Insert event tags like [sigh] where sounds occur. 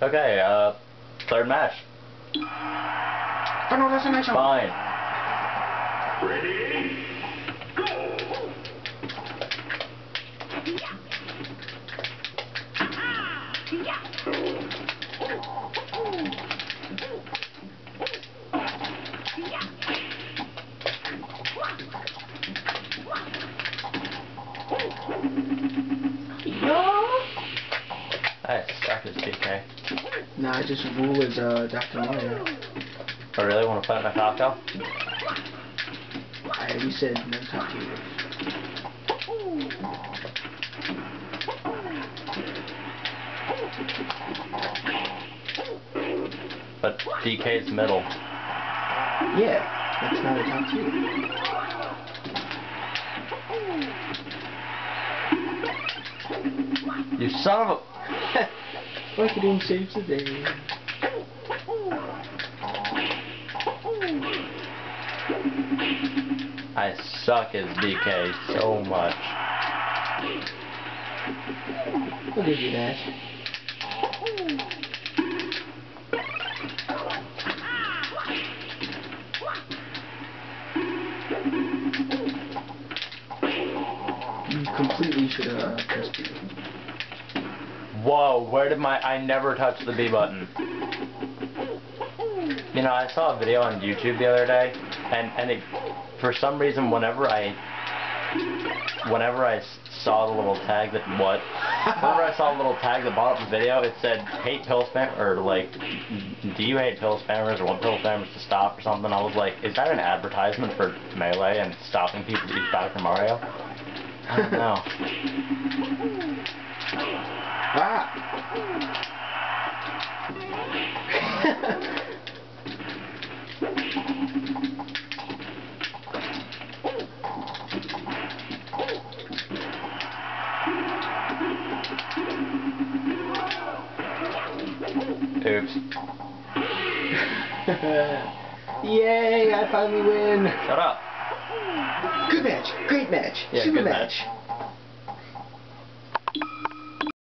Okay, uh, third match. Final destination. Fine. Ready? I suck as DK. Nah, I just rule as uh, Dr. Mario. I really want to play my Falco. I already said no top tier. But DK's middle. Yeah, that's not a top tier. You son of a... Marketing saves the day. I suck as DK so much. I'll give you that. You completely should have uh. Whoa, where did my... I never touched the B button. You know, I saw a video on YouTube the other day, and, and it, for some reason, whenever I... Whenever I saw the little tag that... What? Whenever I saw the little tag that brought up the video, it said, hate pill spam... Or, like, do you hate pill spammers, or want pill spammers to stop, or something? I was like, is that an advertisement for Melee and stopping people to eat Dr. Mario? I don't know. Oops. [laughs] Yay, I finally win! Shut up. Good match, great match, Yeah, super match. match.